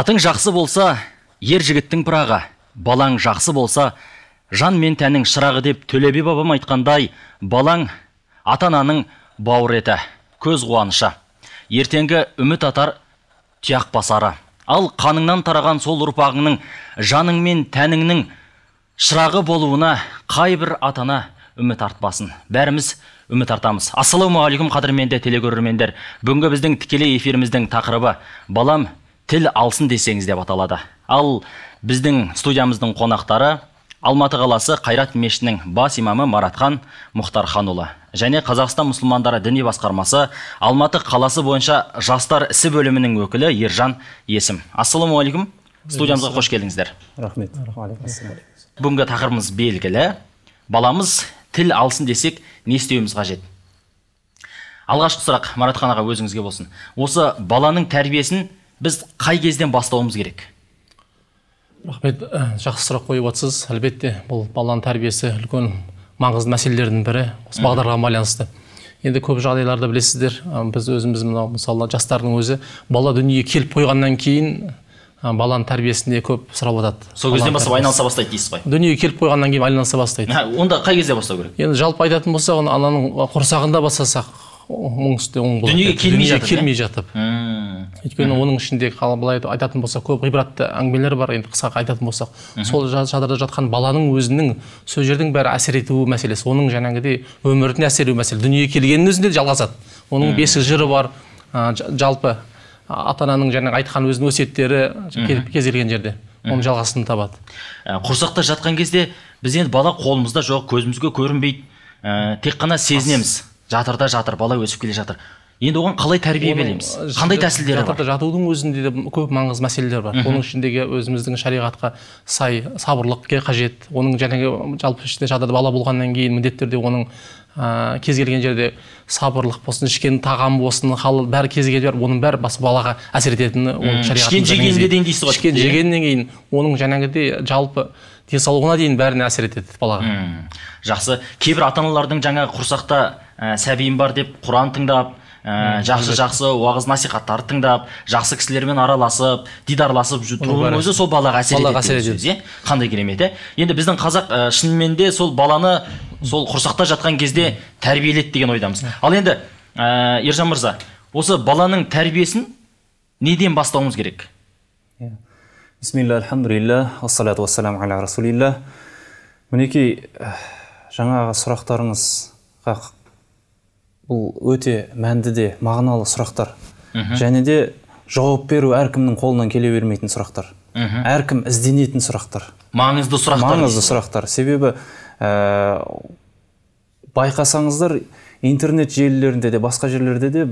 атың жақсы болса ер жігіттің пырағы. Балаң жақсы болса жан мен тәннің шырағы деп төле би бабам айтқандай балаң ата ананың бауыр еті көз қуанышы. Ертеңгі үміт атар тұяқ басары. Ал қаныңнан тараған сол ұрпағыңның жаның мен тәніңнің шырағы болуына қай бір ата ана үміт артпасын. Бәріміз үміт артамыз. Ассалаумағалейкум қадірменді телекөрермендер бүгінгі біздің тікелей эфиріміздің тақырыбы балам тіл алсын десеңіз деп аталады. Ал біздің студиямыздың қонақтары алматы қаласы қайрат мешітінің бас имамы маратхан мұхтарханұлы және қазақстан мұсылмандары діни басқармасы алматы қаласы бойынша жастар ісі бөлімінің өкілі ержан есім. Ассалаумағалейкум. Студиямызға қош келдіңіздер. Рахмет. Бүгінгі тақырыбымыз белгілі. Баламыз тіл алсын десек не істеуіміз қажет? Алғашқы сұрақ маратхан аға өзіңізге болсын. Осы баланың тәрбиесін біз қай кезден бастауымыз керек? Рахмет. Ә, жақсы сұрақ қойып отырсыз. Әлбетте бұл баланың тәрбиесі үлкен маңызды мәселелердің бірі. Осы бағдарға байланысты. Енді көп жағдайларда білесіздер ә, біз өзіміз мынау мысалы жастардың өзі бала дүниеге келіп қойғаннан кейін ә, баланың тәрбиесінде көп сұрап жатады сол кезден бастап айналыса бастайды дейсіз ғой. Дүниеге келіп қойғаннан кейін айналыса бастайды. Онда қай кезде бастау керек? Енді жалпы айтатын болсақ оны ананың құрсағында бастасақ оң үстіне оң болады. Дүниеге келмей жатып, келмей жатып. Өйткені оның ішінде былай айтатын болсақ көп ғибратты әңгімелер бар. Енді қысқа айтатын болсақ сол жа- жадырда жатқан баланың өзінің сол жердің бәрі әсер етуі мәселесі. Оның жаңағыдей өміріне әсер ету мәселе. Дүниеге келгеннің өзінде де жалғасады. Оның бесік жыры бар. Жалпы ата ананың жаңағы айтқан өзінің өсиеттері кез келген жерде оның жалғасын табады. Ә, құрсақта жатқан кезде біз енді бала қолымызда жоқ көзімізге көрінбейді. Ә, тек қана сезінеміз. Жатырда жатыр бала өсіп келе жатыр. Енді оған қалай тәрбие береміз? қандай тәсілдері бар? жатырда жатудың өзінде де көп маңызды мәселелер бар. Оның ішіндегі өзіміздің шариғатқа сай сабырлық қажет оның жаңағы жалпы ішінде жатырда бала болғаннан кейін міндетті түрде оның ә, кез келген жерде сабырлық болсын ішкен тағам болсын хал бәрі кез келген оның бәрі бас балаға әсер ететіні оның ішкен меңзейді. дейін дейсіз ғой ішкен иә? жегеннен кейін оның жаңағыдей жалпы денсаулығына дейін бәріне әсер етеді балаға. Жақсы. Кейбір ата аналардың жаңағы құрсақта ә, сәбиім бар деп құран тыңдап ә, жақсы жақсы уағыз насихаттар тыңдап жақсы кісілермен араласып дидарласып тұруының бәрі- өзі сол балаға әсер балаға етеді әсер сөз, иә қандай керемет иә? Енді біздің қазақ ә, шынымен де сол баланы сол құрсақта жатқан кезде тәрбиеледі деген ойдамыз. Ал енді ә, ержан мырза осы баланың тәрбиесін неден бастауымыз керек? Бисмилля альхамдулилля ассалату вассаламу аля расулилля мінекей жаңағы сұрақтарыңызға бұл өте мәнді де мағыналы сұрақтар. Және де жауап беру әркімнің қолынан келе бермейтін сұрақтар. Әркім ізденетін сұрақтар. Маңызды сұрақтар. Маңызды сұрақтар. Себебі ә, байқасаңыздар интернет желілерінде де басқа жерлерде де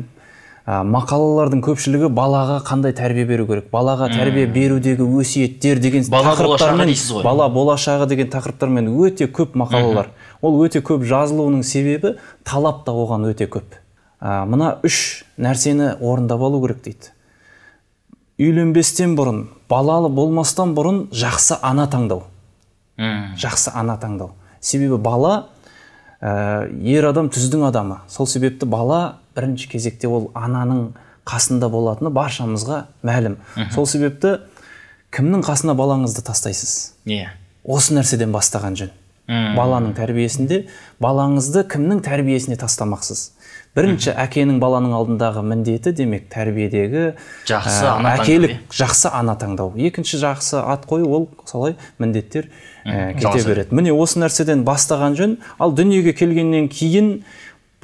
ә, мақалалардың көпшілігі балаға қандай тәрбие беру керек? Балаға тәрбие берудегі өсиеттер деген Бала болашағы дейсіз ғой. бала болашағы деген тақырыптармен өте көп мақалалар. Ол өте көп жазылуының себебі талап та оған өте көп. Ә, мына үш нәрсені орындап алу керек дейді. Үйленбестен бұрын балалы болмастан бұрын жақсы ана таңдау. Мм. жақсы ана таңдау. Себебі бала ә, ер адам түздің адамы. Сол себепті бала бірінші кезекте ол ананың қасында болатыны баршамызға мәлім. Сол себепті кімнің қасына балаңызды тастайсыз? Иә. Осы нәрседен бастаған жөн. Баланың тәрбиесінде балаңызды кімнің тәрбиесіне тастамақсыз? Бірінші әкенің баланың алдындағы міндеті демек тәрбиедегі Жақсы ә, ана әкелік жақсы ана таңдау. Екінші жақсы ат қою ол солай міндеттер ә, кете береді. Міне осы нәрседен бастаған жөн. Ал дүниеге келгеннен кейін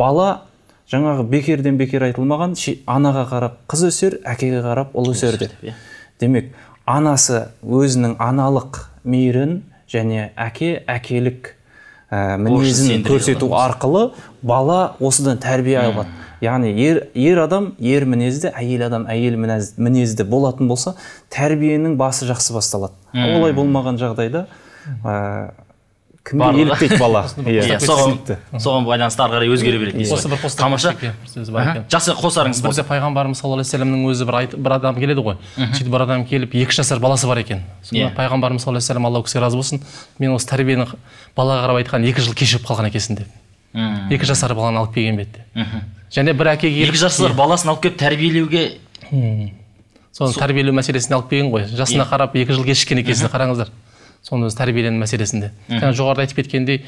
бала жаңағы бекерден бекер айтылмаған анаға қарап қыз өсер әкеге қарап ұл өсер деп. иә. демек анасы өзінің аналық мейірін және әке әкелік ә, мінезін көрсету арқылы бала осыдан тәрбие алады. Яғни ер, ер адам ер мінезді әйел адам әйел мінез- мінезді болатын болса тәрбиенің басы жақсы басталады. Олай болмаған жағдайда ә, кімге еліктейді бала? Иә. иә соған соған байланысты ары қарай өзгере береді дейсіз осы бір тамаша иә, бір сөз бар Аха, екен. жақсы қосарыңыз бірде пайғамбарымыз саллаллаху алейхи вассаламның өзі бір, айт, бір адам келеді ғой. Сөйтіп бір адам келіп екі жасар баласы бар екен. Сонда Иә. пайғамбарымыз саллаллаху алейхи вассалам алла кісіге разы болсын. Мен осы тәрбиені балаға қарап айтқан екі жыл кешігіп қалған екенсің деп. Мм. екі жасар баланы алып келген бе еді және бір әке келіп екі жастар баласын алып келіп тәрбиелеуге соны тәрбиелеу мәселесіне алып келген ғой. Жасына қарап екі жыл кешіккен екенсің қараңыздар. Соның өзі тәрбиелену мәселесінде. Жаңа жоғарыда айтып кеткендей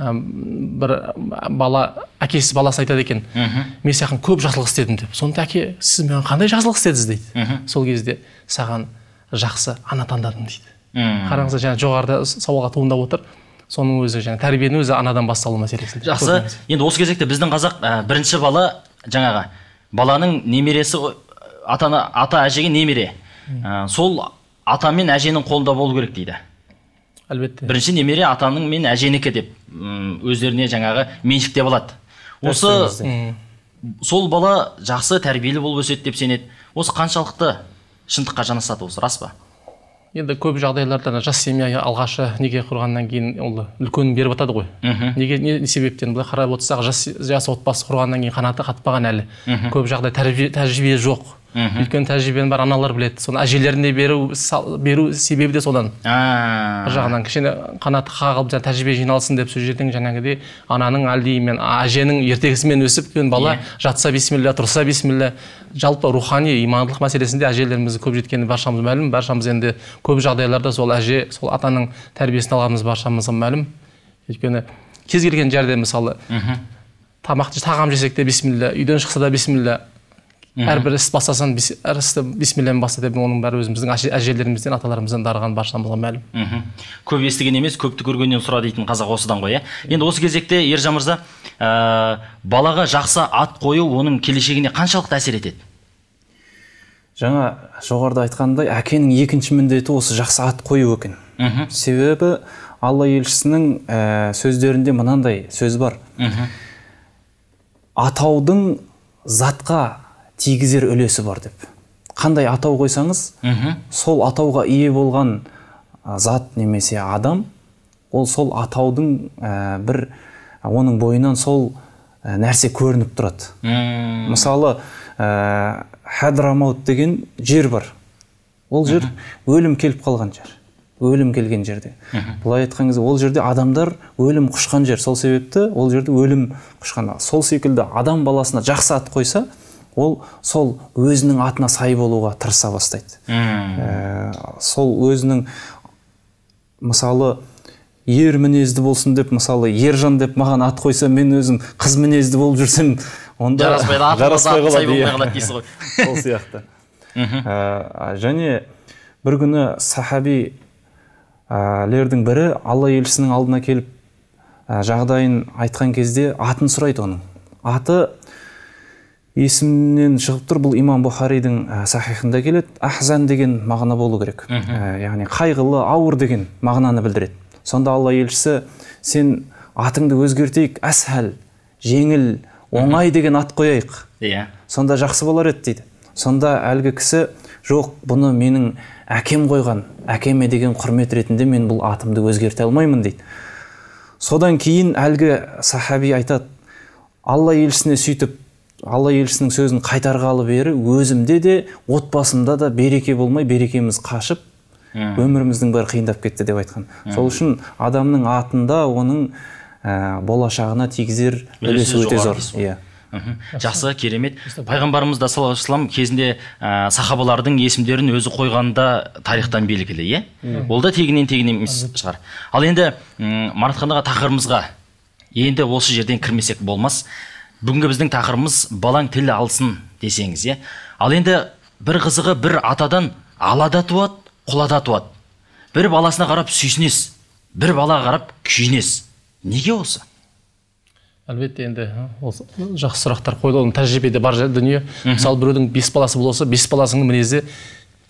бір бала әкесі баласы айтады екен мен саған көп жақсылық істедім деп. Сонда әке сіз маған қандай жақсылық істедіңіз? дейді. Сол кезде саған жақсы ана таңдадым дейді. Мм. қараңыздар жаңа жоғарыда сауалға туындап отыр. Соның өзі жаңа тәрбиенің өзі анадан басталу мәселесінде жақсы. Енді осы кезекте біздің қазақ ә, бірінші бала жаңағы баланың немересі ата ата әжеге немере. Ә, сол ата мен әженің қолында болу керек дейді. Әлбетте. бірінші немере атаның мен әженікі деп өздеріне жаңағы меншіктеп алады. Осы сол бала жақсы тәрбиелі болып өседі деп сенеді. Осы қаншалықты шындыққа жанасады осы рас па? Енді көп жағдайларда жас семья алғашы неке құрғаннан кейін ол үлкенін беріп жатады ғой. Неге не себептен былай қарап отырсақ жас, жас отбасы құрғаннан кейін қанаты қатпаған әлі. Көп жағдай тәрбие, тәжірибе жоқ. Өйткені тәжірибені бар аналар біледі. Соны әжелеріне беру сал- беру себебі де содан. Бір жағынан кішкене қанаты қағылып жаңа тәжірибе жиналсын деп сол жердің жаңағыдей ананың әлдеймен әженің ертегісімен өсіп бала жатса бисмилля тұрса бисмилля. Жалпы рухани имандылық мәселесінде әжелеріміз көп жеткені баршамыз мәлім. Баршамыз енді көп жағдайларда сол әже сол атаның тәрбиесін алғанымыз баршамызға мәлім. Өйткені кез келген жерде мысалы тамақ тағам жесек те бисмилля үйден шықса да бисмилля. Әрбір іс бастасаң әр істі бисмиллямен баста деп оның бәрі өзіміздің әже- әжелерімізден аталарымыздан дарыған баршамызға мәлім. Мхм. көп естіген емес көпті көргеннен сұра дейтін қазақ осыдан ғой иә? Енді осы кезекте ержан мырза ә, балаға жақсы ат қою оның келешегіне қаншалықты әсер етеді? Жаңа жоғарыда айтқандай әкенің екінші міндеті осы жақсы ат қою екен. Себебі алла елшісінің ә, сөздерінде мынандай сөз бар. Атаудың затқа тигізер үлесі бар деп. Қандай атау қойсаңыз сол атауға ие болған зат немесе адам ол сол атаудың ә, бір оның бойынан сол ә, нәрсе көрініп тұрады. Мм, мысалы ә, хадрамаут деген жер бар. Ол жер өлім келіп қалған жер. Өлім келген жерде. Былай айтқан кезде ол жерде адамдар өлім құшқан жер. Сол себепті ол жерде өлім құшқан. Сол секілді адам баласына жақсы ат қойса ол сол өзінің атына сай болуға тырыса бастайды. Ә, сол өзінің мысалы ер мінезді болсын деп мысалы ержан деп маған ат қойса мен өзім қыз мінезді болып жүрсем онда жараспай иә. қалады дейсіз ғой. Сол сияқты. Ә, және бір күні сахаби ә, лердің бірі алла елшісінің алдына келіп ә, жағдайын айтқан кезде атын сұрайды оның. Аты есімнен шығып тұр. Бұл имам бұхаридің ә, сахихында келеді. Ахзан деген мағына болу керек. Ә, яғни қайғылы ауыр деген мағынаны білдіреді. Сонда алла елшісі сен атыңды өзгертейік. Әсхәл жеңіл оңай деген ат қояйық иә. Сонда жақсы болар еді дейді. Сонда әлгі кісі жоқ бұны менің әкем қойған әкеме деген құрмет ретінде мен бұл атымды өзгерте алмаймын дейді. Содан кейін әлгі сахаби айтады алла елшісіне сөйтіп алла елшісінің сөзін қайтарғалы бері өзімде де отбасымда да береке болмай берекеміз қашып өміріміздің бәрі қиындап кетті деп айтқан. Сол үшін адамның атында оның ә, болашағына тигізер Үлесі өте зор. иә. Жақсы керемет. Пайғамбарымыз да саллаллаху алейхи кезінде ә, сахабалардың есімдерін өзі қойғанда тарихтан белгілі иә? Ол да тегінен тегін емес шығар. Ал енді маратхан аға тақырыбымызға енді осы жерден кірмесек болмас. Бүгінгі біздің тақырыбымыз балаң тіл алсын десеңіз иә? Ал енді бір қызығы бір атадан алада туады құлада туады. Бір баласына қарап сүйсінесіз бір балаға қарап күйінесіз неге осы? Әлбетте енді осы жақсы сұрақтар қойды оның тәжірибеде бар дүние. Мысалы біреудің бес баласы болса бес баласының мінезі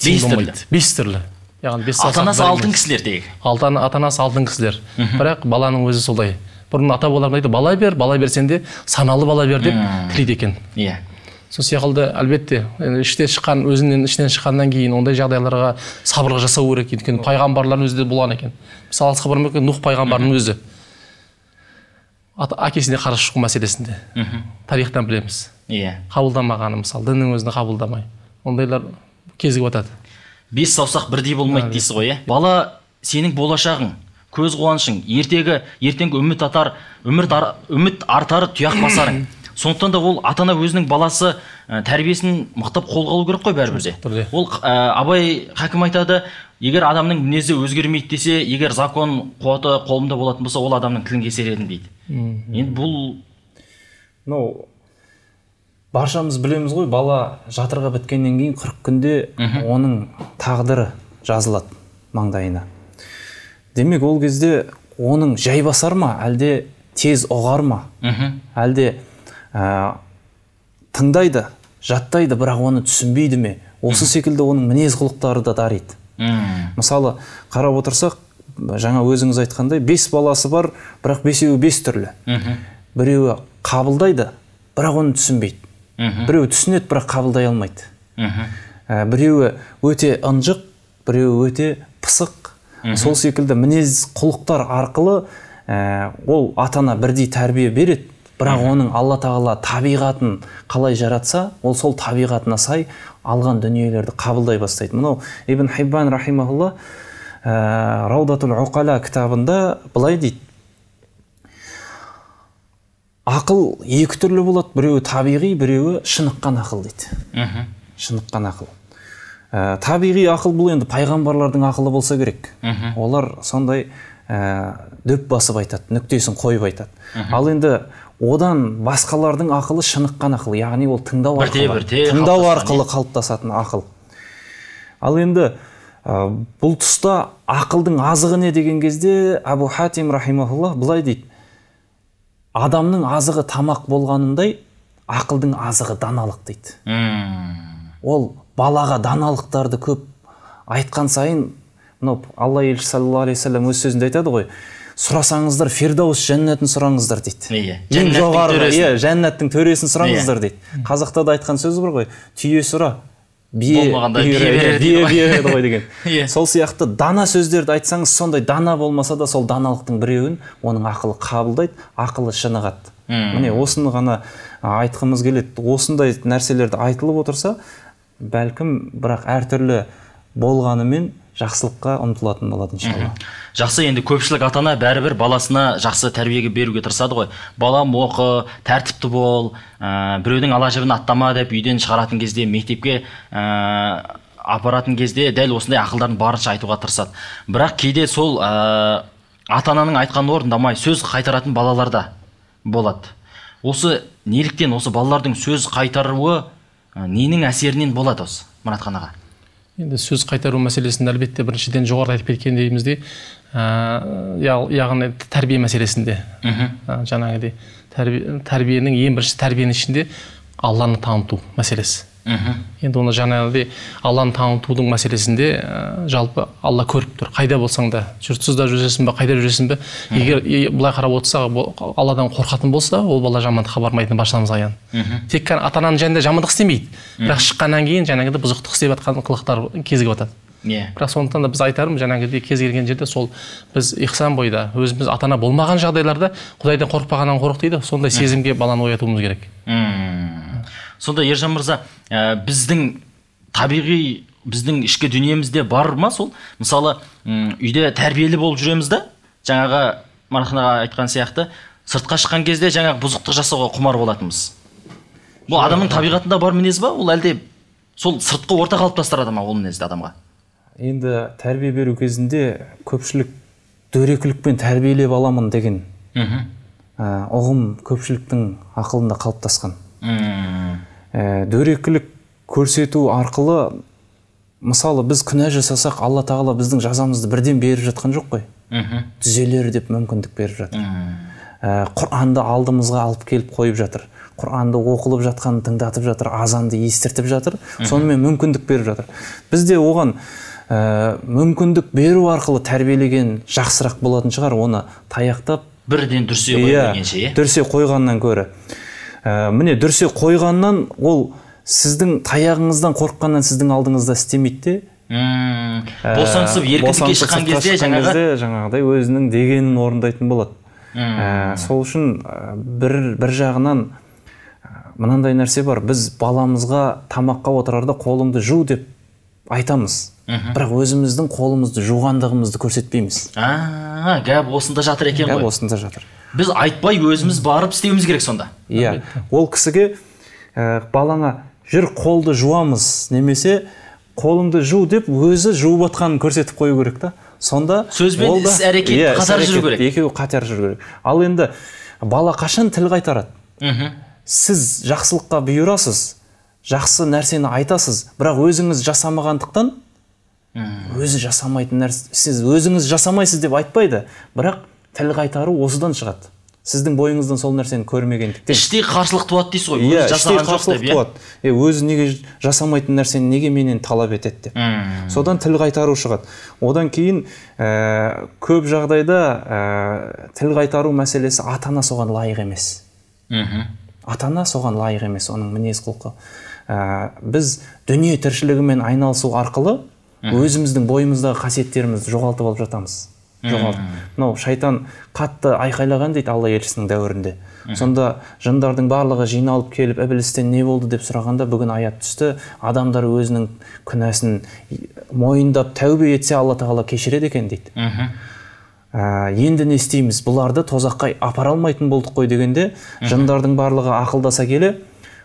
Бес түрлі. бес түрлі яғни бес ата анасы алтын кісілер алтын ата анасы алтын кісілер. Бірақ баланың өзі солай. Бұрын ата бабалар айтты бала бер бала берсең де саналы бала бер деп тілейді екен. Иә. Сол секілді әлбетте енді іште шыққан өзінен ішінен шыққаннан кейін ондай жағдайларға сабырлық жасау керек өйткені пайғамбарлардың өзі де болған екен. Мысалы алысқа бармай ақ нух пайғамбардың өзі. Әкесіне қарсы шығу мәселесінде. Тарихтан білеміз. Иә. Қабылдамағаны мысалы діннің өзін қабылдамай. Ондайлар кезігіп жатады бес саусақ бірдей болмайды дейсіз ғой иә? Бала сенің болашағың көз қуанышың. Ертегі ертеңгі үміт атар үміт, ар, үміт артары тұяқ басарың. Сондықтан да ол ата ана өзінің баласы ә, тәрбиесін мықтап қолға алу керек қой бәрібір де. Ол ә, абай хакім айтады егер адамның мінезі өзгермейді десе егер закон қуаты қолымда болатын болса ол адамның тілін кесер едім дейді енді бұл мынау баршамыз білеміз ғой бала жатырға біткеннен кейін 40 күнде оның тағдыры жазылады маңдайына. Демек ол кезде оның жай басар ма? Әлде тез ұғар ма? Әлде ә, тыңдайды жаттайды бірақ оны түсінбейді ме? Осы секілді оның мінез құлықтары да дариды. Мысалы қарап отырсақ жаңа өзіңіз айтқандай бес баласы бар бірақ бесеуі бес түрлі. Біреуі қабылдайды бірақ оны түсінбейді. Біреуі түсінеді бірақ қабылдай алмайды. Ә, біреуі өте ынжық біреуі өте пысық сол секілді мінез құлықтар арқылы ә, ол ата ана бірдей тәрбие береді. Бірақ оның алла тағала табиғатын қалай жаратса ол сол табиғатына сай алған дүниелерді қабылдай бастайды. Мынау ибн хиббан рахимахулла ә, раудатул уқала кітабында былай дейді. Ақыл екі түрлі болады. Біреуі табиғи біреуі шыныққан ақыл дейді. Мхм. шыныққан ақыл. Ә, табиғи ақыл бұл енді пайғамбарлардың ақылы болса керек. Олар сондай ә, дөп басып айтады нүктесін қойып айтады. Ал енді одан басқалардың ақылы шыныққан ақыл яғни ол тыңдау Бірте- арқылы бірте тыңдау қалыптасқан, арқылы қалыптасатын ақыл. Ал енді ә, бұл тұста ақылдың азығы не деген кезде абу хатим рахимахуллах былай дейді. Адамның азығы тамақ болғанындай ақылдың азығы даналық дейді. М, ол балаға даналықтарды көп айтқан сайын мынау алла елшісі саллаллаху алейхи вассалам өз сөзінде айтады ғой сұрасаңыздар фирдаус жәннатын сұраңыздар дейді. Иә, ең жоғарғы төресін. иә жәннаттың төресін сұраңыздар дейді. Қазақта да айтқан сөз бар ғой түйе сұра бие бие береді ғой. деген. Иә. сол сияқты дана сөздерді айтсаңыз сондай дана болмаса да сол даналықтың біреуін оның ақылы қабылдайды ақылы шынығады. Міне осыны ғана айтқымыз келеді. Осындай нәрселерді айтылып отырса бәлкім бірақ әртүрлі болғанымен жақсылыққа ұмтылатын болады иншалла жақсы енді көпшілік ата ана бәрібір баласына жақсы тәрбиеге беруге тырысады ғой. Балам оқы тәртіпті бол ә, біреудің ала жібін аттама деп үйден шығаратын кезде мектепке ә, апаратын кезде дәл осындай ақылдарын барынша айтуға тырысады. Бірақ кейде сол ә, ата ананың айтқанын орындамай сөз қайтаратын балалар да болады. Осы неліктен осы балалардың сөз қайтаруы ненің әсерінен болады осы мұратхан аға? Енді сөз қайтару мәселесінде әлбетте біріншіден жоғарыда айтып кеткендейіміздей ә, яғни тәрбие мәселесінде. Ә, жаңағыдай тәрбие, тәрбиенің ең бірінші тәрбиенің ішінде алланы таныту мәселесі. Енді оны жаңағыдай алланы танытудың мәселесінде ә, жалпы алла көріп тұр. Қайда болсаң да жұртсызда жүресің бе қайда жүресің бе? Егер былай қарап отырсақ алладан қорқатын болса ол бала жамандыққа бармайтыны баршамызға аян. Тек қана ата ананың жанында жамандық істемейді. Бірақ шыққаннан кейін жаңағыдай бұзықтық істеп жатқан қылықтар кезігіп жатады иә. Бірақ сондықтан да біз айтарым жаңағыдей кез келген жерде сол біз ихсан бойда өзіміз ата ана болмаған жағдайларда құдайдан қорықпағаннан қорық дейді. Сондай сезімге баланы оятуымыз керек. Мм сонда ержан мырза ә, біздің табиғи біздің ішкі дүниемізде бар ма сол? Мысалы м, үйде тәрбиелі болып жүреміз да? Жаңағы мархан аға айтқан сияқты сыртқа шыққан кезде жаңағы бұзықтық жасауға құмар болатынбыз. Бұл адамның табиғатында бар мінез ба ол әлде сол сыртқы орта қалыптастырады ма ол мінезді адамға? Енді тәрбие беру кезінде көпшілік дөрекілікпен тәрбиелеп аламын деген ә, ұғым көпшіліктің ақылында қалыптасқан. Мм, ә, дөрекілік көрсету арқылы мысалы біз күнә жасасақ алла тағала біздің жазамызды бірден беріп жатқан жоқ қой. Мхм. Түзелер деп мүмкіндік беріп жатыр. Ә, құранды алдымызға алып келіп қойып жатыр. Құранды оқылып жатқанын тыңдатып жатыр азанды естіртіп жатыр. Сонымен мүмкіндік беріп жатыр. Біз де оған ә, мүмкіндік беру арқылы тәрбиелеген жақсырақ болатын шығар. Оны таяқтап бірден дүрсе қоя иә иә? дүрсе қойғаннан гөрі. Ә, міне дүрсе қойғаннан ол сіздің таяғыңыздан қорыққаннан сіздің алдыңызда істемейді де. Мм, босаңсып еркіндікке шыққан кезде жаңағы жаңағыдай өзінің дегенін орындайтын болады. Ә, сол үшін бір бір жағынан мынандай нәрсе бар. Біз баламызға тамаққа отырарда қолыңды жу деп айтамыз. Бірақ өзіміздің қолымызды жуғандығымызды көрсетпейміз. А гәп осында жатыр екен гәп ғой. осында жатыр. Біз айтпай өзіміз барып істеуіміз керек сонда. Иә. Ол кісіге ә, балаңа жүр қолды жуамыз немесе қолыңды жу деп өзі жуып жатқанын көрсетіп қою керек та. Сонда Сөзбен ол да- іс-әрекет Иә, қатар жүру керек. екеуі қатар жүру керек. Ал енді бала қашан тіл қайтарады? Мхм. Сіз жақсылыққа бұйырасыз жақсы нәрсені айтасыз бірақ өзіңіз жасамағандықтан өзі жасамайтын нәрсе сіз өзіңіз жасамайсыз деп айтпайды. Бірақ тіл қайтару осыдан шығады. Сіздің бойыңыздан сол нәрсені көрмегендіктен. іштей қарсылық туады дейсіз ғой. Иә іштей қарсылық иә? туады. Е өзі неге жасамайтын нәрсені неге менен талап етеді деп. Мм. содан тіл қайтару шығады. Одан кейін ә, көп жағдайда ә, тіл қайтару мәселесі ата ана соған лайық емес. Мхм. Ата ана соған лайық емес оның мінез құлқы. Ә, біз дүние тіршілігімен айналысу арқылы өзіміздің бойымыздағы қасиеттерімізді жоғалтып алып жатамыз. Жоғалтып мынау шайтан қатты айқайлаған дейді алла елшісінің дәуірінде. Сонда жындардың барлығы жиналып келіп ібілістен не болды? деп сұрағанда бүгін аят түсті. Адамдар өзінің күнәсін мойындап тәубе етсе алла тағала кешіреді екен дейді. Ә, енді не істейміз? Бұларды тозаққа апара алмайтын болдық қой дегенде жындардың барлығы ақылдаса келе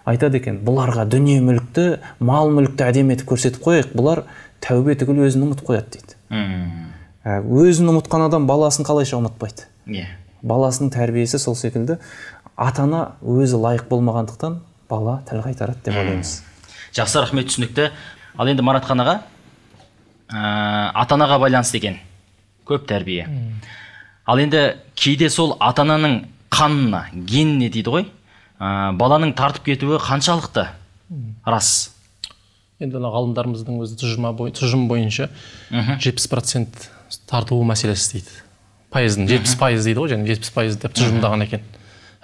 айтады екен бұларға дүние мүлікті мал мүлікті әдемі етіп көрсетіп қояйық. Бұлар тәубе түгіл өзін ұмытып қояды дейді. Өзін ұмытқан адам баласын қалайша ұмытпайды? Иә. Баласының тәрбиесі сол секілді ата ана өзі лайық болмағандықтан бала тіл қайтарады деп ойлаймыз. Жақсы рахмет түсінікті. Ал енді маратхан аға ә, ата анаға байланысты екен. Көп тәрбие. Ал енді кейде сол ата ананың қанына геніне дейді ғой ә, баланың тартып кетуі қаншалықты? Рас. Енді ана ғалымдарымыздың өзі тұжырым бойынша жетпіс процент тартуы мәселесі дейді пайыздың жетпіс пайыз дейді ғой және жетпіс пайыз деп тұжырымдаған екен.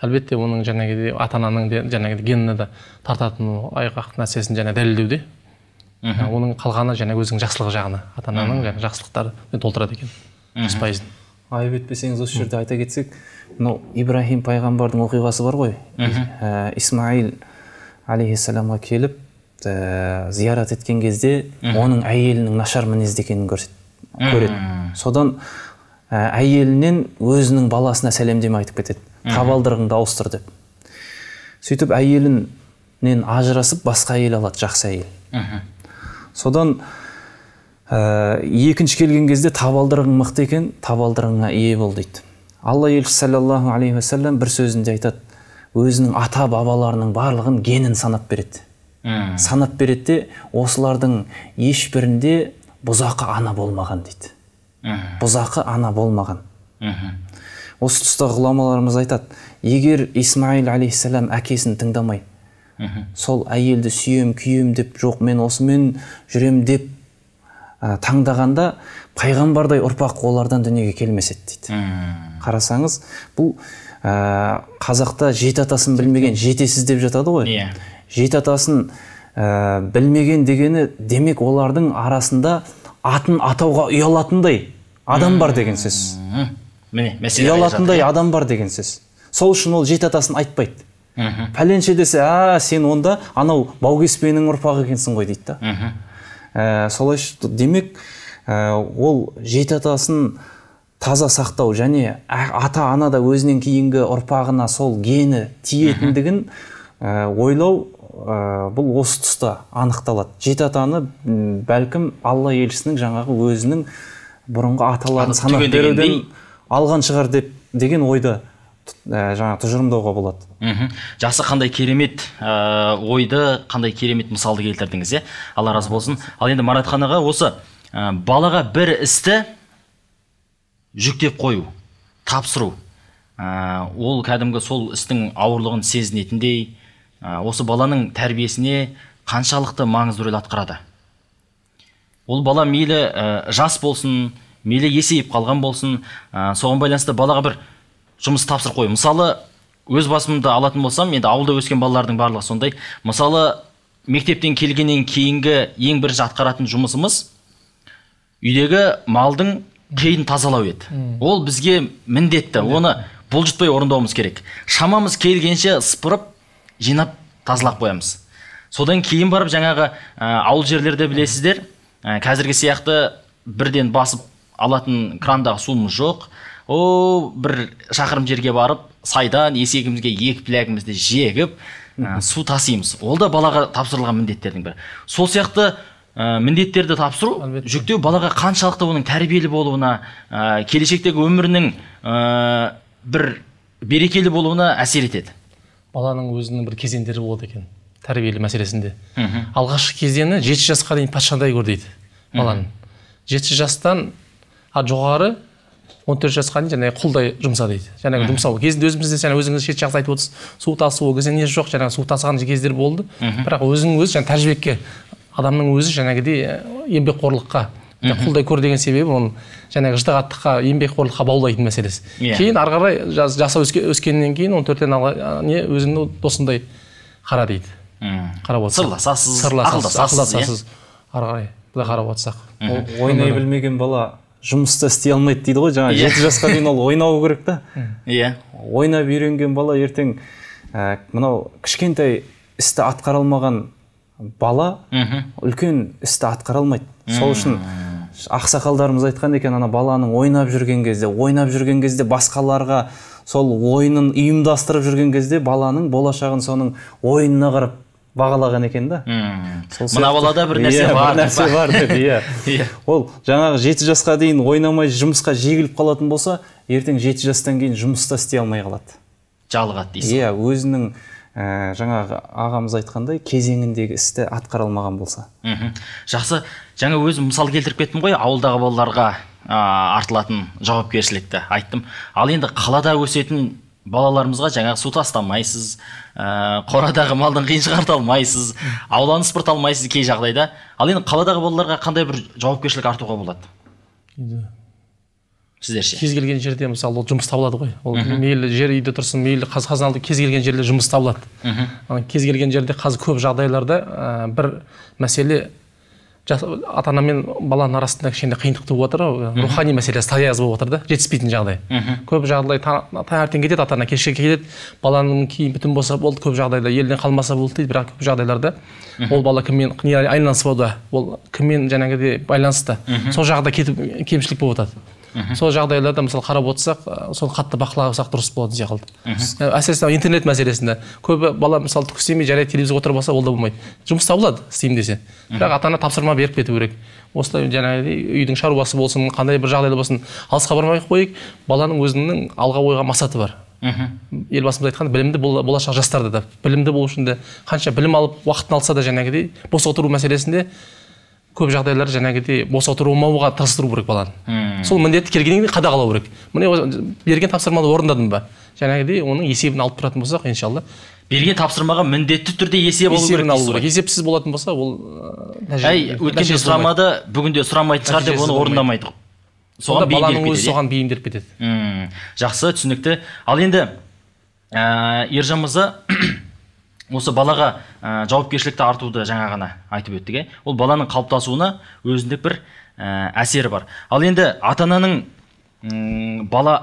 Әлбетте оның жаңағыдей ата ананың жаңағыдай геніне де тартатын айғақ нәрсесін жаңа дәлелдеуде. Оның қалғаны жаңа өзінің жақсылығы жағына ата ананың жаңа жақсылықтары толтырады екен. Жүз пайызын. Айып етпесеңіз осы жерде айта кетсек мынау ибраһим пайғамбардың оқиғасы бар ғой. Ә, исмаил алейхисаламға келіп ә, зиярат еткен кезде оның әйелінің нашар мінезді екенін көрсет көреді. содан ә, әйелінен өзінің баласына сәлемдеме айтып кетеді. Табалдырығыңды ауыстыр деп. Сөйтіп әйелінен ажырасып басқа әйел алады жақсы әйел. Содан ә, екінші келген кезде табалдырығың мықты екен табалдырығыңа ие бол дейді. Алла елшісі саллаллаху алейхи уассалам бір сөзінде айтады. Өзінің ата бабаларының барлығын генін санап береді. Санап береді де осылардың ешбірінде бұзақы ана болмаған дейді Мхм. бұзақы ана болмаған Мхм. осы тұста ғұламаларымыз айтады егер исмаил алейхисалам әкесін тыңдамай сол әйелді сүйем күйем деп жоқ мен осымен жүрем деп ә, таңдағанда пайғамбардай ұрпақ олардан дүниеге келмес еді дейді қарасаңыз бұл ә, қазақта жеті атасын білмеген жетесіз деп жатады ғой Иә. жеті атасын ә, білмеген дегені демек олардың арасында атын атауға ұялатындай адам бар деген сөз. Міне мәселе ұялатындай адам бар деген сөз. Сол үшін ол жеті атасын айтпайды. Мхм. пәленше десе а сен онда анау баукеспенің ұрпағы екенсің ғой дейді да. Ә, солай демек ә, ол жеті атасын таза сақтау және ата ана да өзінен кейінгі ұрпағына сол гені тиетіндігін ойлау ә, бұл осы тұста анықталады. Жеті атаны бәлкім алла елшісінің жаңағы өзінің бұрынғы аталарын санап беруден алған шығар деп деген ойды ә, жаңа тұжырымдауға болады. Мхм. Жақсы қандай керемет ә, ойды қандай керемет мысалды келтірдіңіз иә? Алла разы болсын. Ал енді маратхан аға осы ә, балаға бір істі жүктеп қою тапсыру. Ә, ол кәдімгі сол істің ауырлығын сезінетіндей осы баланың тәрбиесіне қаншалықты маңызды рөл атқарады? Ол бала мейлі ә, жас болсын мейлі есейіп қалған болсын ә, соған байланысты балаға бір жұмыс тапсырып қою мысалы өз басымды алатын болсам енді ауылда өскен балалардың барлығы сондай. Мысалы мектептен келгеннен кейінгі ең бірінші атқаратын жұмысымыз үйдегі малдың қиын тазалау еді. Ол бізге міндетті. Оны бұлжытпай орындауымыз керек. Шамамыз келгенше сыпырып жинап тазалап қоямыз. Содан кейін барып жаңағы ә, ауыл жерлерде білесіздер. Ә, қазіргі сияқты бірден басып алатын крандағы суымыз жоқ. О бір шақырым жерге барып сайдан есегімізге екі пілягімізді жегіп ә, су тасимыз. Ол да балаға тапсырылған міндеттердің бірі. Сол сияқты ә, міндеттерді тапсыру жүктеу балаға қаншалықты оның тәрбиелі болуына ә, келешектегі өмірінің ә, бір берекелі болуына әсер етеді. Баланың өзінің бір кезеңдері болады екен тәрбиелі мәселесінде. Алғашқы кезеңі жеті жасқа дейін патшадай көр дейді баланы жеті жастан а жоғары он төрт жасқа дейін жаңағы құлдай жұмса дейді. Жаңағы жұмсау кезінде өзіміз де жаңа өзіңіз шет жақта айтып отырсыз су тасу ол кезде не жоқ жаңағы су тасыған кездер болды. Бірақ өзінің өзі жаңағы тәжірибеке адамның өзі жаңағыдей еңбекқорлыққа құлдай көр деген себебі оның жаңағы ыждағаттыққа еңбекқорлыққа баулайтын мәселесі. Иә. кейін ары қарай жас, өске- өскеннен кейін он төрттен алға не өзіңнің досындай қара дейді. Қарап отырсақ. Сырласасыз, сырласасыз ақылдасасыз, иә. ақылдасасыз. Ары қарай былай қарап отырсақ. Ойнай білмеген бала жұмысты істей алмайды дейді ғой жаңа Иә. жеті жасқа дейін ол ойнауы керек та. Иә. Ойнап үйренген бала ертең ә, мынау кішкентай істі атқара алмаған бала үлкен істі атқара алмайды. Сол үшін ақсақалдарымыз айтқан екен ана баланың ойнап жүрген кезде ойнап жүрген кезде басқаларға сол ойынын ұйымдастырып жүрген кезде баланың болашағын соның ойынына қарап бағалаған екен да. Мына балада бір нәрсе Иә, бар. бір нәрсе бар деп иә. Иә. ол жаңағы жеті жасқа дейін ойнамай жұмысқа жегіліп қалатын болса ертең жеті жастан кейін жұмыста істей алмай қалады. Жалығады дейсіз иә өзінің ә, жаңағы ағамыз айтқандай кезеңіндегі істі атқара алмаған болса. Мхм. Жақсы. Жаңа өзім мысал келтіріп кеттім ғой ауылдағы балаларға а, артылатын жауапкершілікті айттым. Ал енді қалада өсетін балаларымызға жаңағы су тастамайсыз ә, қорадағы малдан қиын шығарта алмайсыз ауланы сыпырта алмайсыз кей жағдайда. Ал енді қаладағы балаларға қандай бір жауапкершілік артуға болады? Сіздерше кез келген жерде мысалы ол жұмыс табылады ғой. Ол мейлі жер үйде тұрсын мейлі қаз қазыналды кез келген жерде жұмыс табылады. Кез келген жерде қазір көп жағдайларда ә, бір мәселе жас- ата ана мен баланың арасында кішкене қиындық туып жатыр рухани мәселесі таяз болып жатыр да жетіспейтін жағдай. Көп жағдай та- таңертең кетеді ата ана кешке келеді баланың киім бүтін болса болды көп жағдайда елден қалмаса болды дейді бірақ көп жағдайларда ол бала кіммен не айналыспауда ол кіммен жаңағыдей байланысты сол жағда кетіп кемшілік болып жатады сол жағдайларда мысалы қарап отырсақ соны қатты бақыласақ дұрыс болатын сияқты әсіресе интернет мәселесінде. Көбі бала мысалы түк істемей жарайды телевизорға отырып алса ол да болмайды. Жұмыс табылады істеймін десе. Бірақ ата ана тапсырма беріп кету керек. Осылай жаңағыдей үйдің шаруасы болсын қандай бір жағдайда болсын алысқа бармай ақ қояйық баланың өзінің алға қойған мақсаты бар. Елбасымыз айтқан білімді бол- болашақ жастарда да білімді болу үшін де қанша білім алып уақытын алса да жаңағыдей бос отыру мәселесінде көп жағдайлар жаңағыдей бос отырмауға тырыстыру керек баланы. Сол міндетті келгеннен кейін қадағалау керек. Міне берген тапсырманы орындадым ба? Жаңағыдей оның есебін алып тұратын болсақ иншалла берген тапсырмаға міндетті түрде есеп алу керек алу керек. есепсіз болатын болса ол әй өткенде сұрамады бүгінде сұрамайтын шығар деп оны орындамайды соған баланың өзі иә? соған бейімделіп кетеді. Мм, жақсы түсінікті. Ал енді ә, ержан мырза осы балаға ә, жауапкершілікті артуды жаңа ғана айтып өттік иә ол баланың қалыптасуына өзіндік бір ә, әсері бар. Ал енді ата ананың бала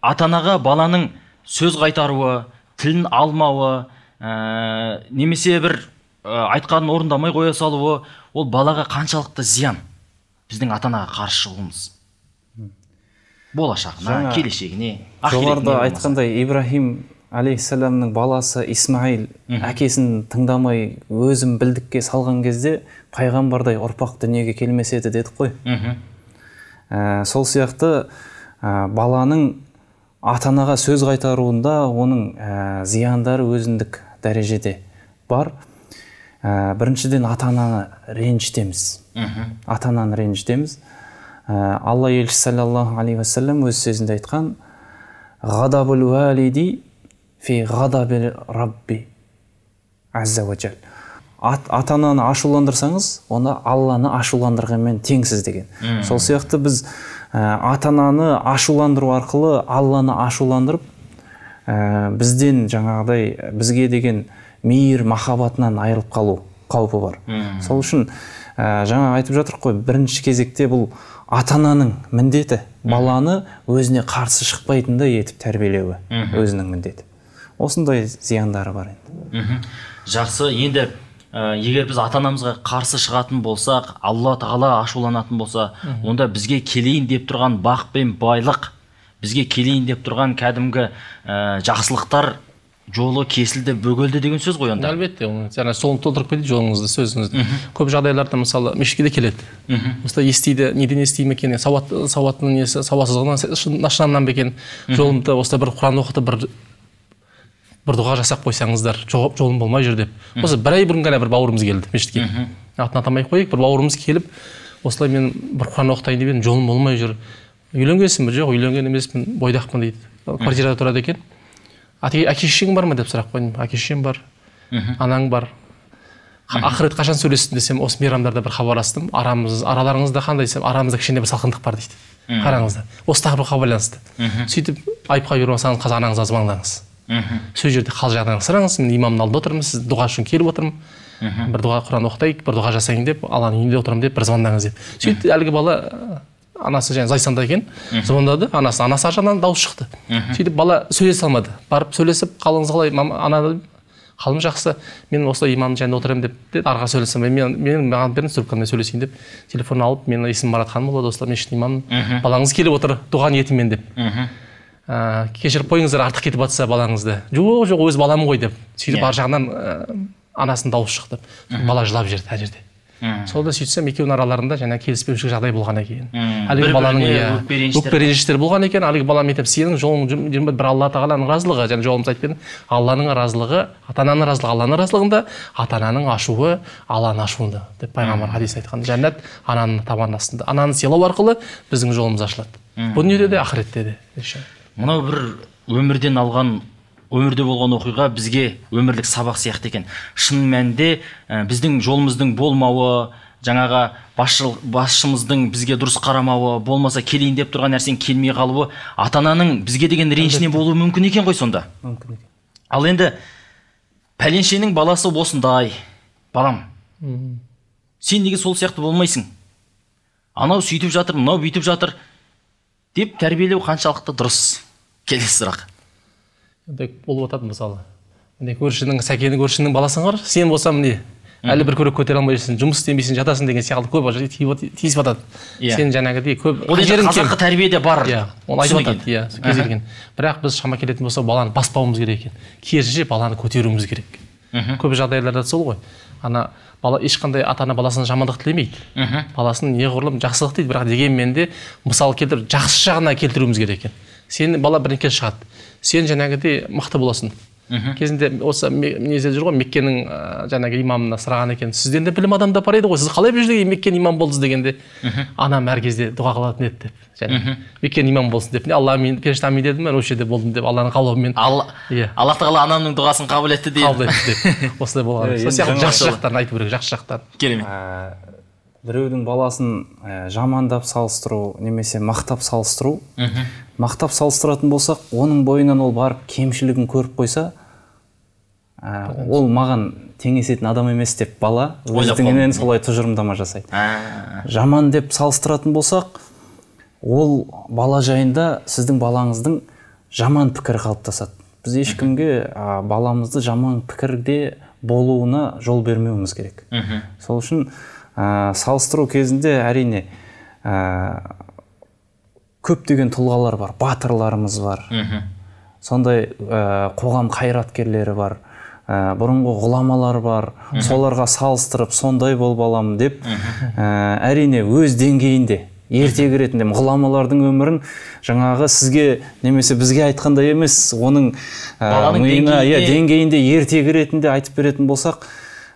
ата анаға баланың сөз қайтаруы тілін алмауы ә, немесе бір ә, айтқанын орындамай қоя салуы ол балаға қаншалықты зиян біздің ата анаға қарсы шығуымыз. Болашағына келешегіне жоғарыда айтқандай ибраһим алейхисаламның баласы исмаил әкесін тыңдамай өзін білдікке салған кезде пайғамбардай ұрпақ дүниеге келмес еді дедік қой Ә, сол сияқты ә, баланың ата анаға сөз қайтаруында оның ә, зияндары өзіндік дәрежеде бар. Ә, біріншіден ата ананы ренжітеміз. Ата ананы ренжітеміз. Ә, алла елшісі саллаллаху алейхи уассалам өз сөзінде айтқан ғадабул уәлиди фи рабби азза уаджал Ат- ата ананы ашуландырсаңыз онда алланы ашуландырғанмен теңсіз деген. Сол сияқты біз ә, ата ананы ашуландыру арқылы алланы ашуландырып ә, бізден жаңағыдай бізге деген мейір махаббатынан айырылып қалу қаупі бар. Сол үшін ә, жаңа айтып жатырмық қой бірінші кезекте бұл ата ананың міндеті баланы өзіне қарсы шықпайтындай етіп тәрбиелеуі өзінің міндеті. Осындай зияндары бар енді. Мхм. Жақсы. Енді ә, егер біз ата анамызға қарсы шығатын болсақ алла тағала ашуланатын болса онда бізге келейін деп тұрған бақ пен байлық бізге келейін деп тұрған кәдімгі ә, жақсылықтар жолы кесілді бөгелді деген сөз ғой онда. Әлбетте оны жаңа соны толтырып кетейін жолыңызды сөзіңізді. Көп жағдайларда мысалы мешітке де келеді. Осылай естиді неден естиді ме екен сауат сауаттың несі сауатсыздығынан шын- шынымен ба екен? Жолымда осылай бір құран оқытып бір бір дұға жасап қойсаңыздар жо- жолым болмай жүр деп. Осы бір ай бұрын ғана бір бауырымыз келді мешітке. Атын атамай ақ қояйық бір бауырымыз келіп осылай мен бір құран оқытайын деп едім жолым болмай жүр. Үйленгенсің бе? Жоқ үйленген емеспін бойдақпын дейді. Квартирада тұрады екен. Әке шешең бар ма деп сұрақ қойдым. Әке шешем бар анаң бар. Ақырет қашан сөйлестің десем осы мейрамдарда бір хабарластым арамыз араларыңызда қандай десем арамызда кішкене бір салқындық бар дейді. Қараңыздар. Осы тақырыпқа байланысты. Сөйтіп айыпқа бұйырмасаңыз қазір анаңызға звондаңыз сол жерде хал жағдайын сұраңыз мен имамның алдында отырмын сіз дұға үшін келіп отырмын. Бір дұға құран оқытайық бір дұға жасайын деп алланың үйінде отырмын деп бір звондаңыз деп. Сөйтті әлгі бала ә, анасы жаңағы зайсанда екен звондады анасы анасы ар жағынан дауыс шықты. Сөйтіп бала сөйлесе алмады барып сөйлесіп қалыңыз қалай мама ана қалым жақсы мен осылай имамның жанында отырамын деп деді арға сөйлесем мен мен маған беріңіз трубканы мен сөйлесейін деп телефон алып менің есімім марат хан болады осылай мешіттің имамымын балаңыз келіп отыр дұға ниетімен деп. Ә, кешіріп қойыңыздар артық кетіп жатса балаңызды. Жоқ жоқ өз баламын ғой деп сөйтіп ар жағынан ә, анасының дауысы шықты. Бала жылап жіберді ана жерде. Сол да сөйтсем екеуінің араларында жаңағы келіспеушілік жағдай болған екен. Әлгі баланың иә өкпе болған. екен. Әлгі бала мен айтамын сенің жолың бір алла тағаланың разылығы. Және жолымызда айтып едім. Алланың разылығы ата ананың разылығы алланың разылығында ата ананың ашуы алланың ашуында деп пайғамбар хадис айтқан. Жәннат ананың табан астында. Ананы сыйлау арқылы біздің жолымыз ашылады. Бұл дүниеде де ақыретте де. Мынау бір өмірден алған өмірде болған оқиға бізге өмірлік сабақ сияқты екен. Шын мәнінде ә, біздің жолымыздың болмауы жаңағы басшымыздың бізге дұрыс қарамауы болмаса келейін деп тұрған нәрсенің келмей қалуы ата ананың бізге деген ренішінен болуы мүмкін екен ғой сонда. Мүмкін екен. Ал енді пәленшенің баласы осындай балам. Сен неге сол сияқты болмайсың? Анау сөйтіп жатыр мынау бүйтіп жатыр деп тәрбиелеу қаншалықты дұрыс? Келесі сұрақ ондай болып жатады мысалы. Міне көршінің сәкенің көршінің баласын қар сен болсаң міне әлі бір күрек көтере алмай жүрсің жұмыс істемейсің жатасың деген сияқты көп тиісіп жатады Иә. сен жаңағыдей көп ол енді қазақы тәрбиеде бар. Иә оны айтып жатады иә кез келген. Бірақ біз шама келетін болса баланы баспауымыз керек екен. Керісінше баланы көтеруіміз керек. Көп жағдайларда сол ғой. Ана бала ешқандай ата ана баласына жамандық тілемейді. Баласын неғұрлым жақсылық дейді бірақ дегенмен де мысал келтіріп жақсы жағына келтіруіміз керек екен. Сен бала бірнекке шығады. Сен жаңағыдей мықты боласың. Кезінде осы неде жүр ғой меккенің ә, жаңағы имамына сұраған екен. Сізден де білім адамдар бар еді ғой сіз қалай бұл жерге меккенің имам болдыңыз? дегенде анам әр кезде дұға қылатын еді деп және меккенің имам болсын деп. Не алла амин періште амин дедім мен осы жерде болдым деп алланың қалауымен алла Иә. алла тағала анамның дұғасын қабыл етті дейді. Қабыл етті деп. Осылай болған. Сол сияқты жақсы жақтарын айту керек жақсы жақтарын. Керемет. Біреудің баласын ә, жамандап салыстыру немесе мақтап салыстыру. Мақтап салыстыратын болсақ оның бойынан ол барып кемшілігін көріп қойса ә, ол маған теңесетін адам емес деп бала өздігінен солай тұжырымдама жасайды. Ә, жаман деп салыстыратын болсақ ол бала жайында сіздің балаңыздың жаман пікірі қалыптасады. Біз ешкімге а, баламызды жаман пікірде болуына жол бермеуіміз керек. Сол үшін а, салыстыру кезінде әрине а, көптеген тұлғалар бар батырларымыз бар. Сондай ә, қоғам қайраткерлері бар ә, бұрынғы ғұламалар бар. Соларға салыстырып сондай болып аламын деп ә, әрине өз деңгейінде ертегі ретінде ғұламалардың өмірін жаңағы сізге немесе бізге айтқандай емес оның ә, миына иә деңгейінде ертегі ретінде айтып беретін болсақ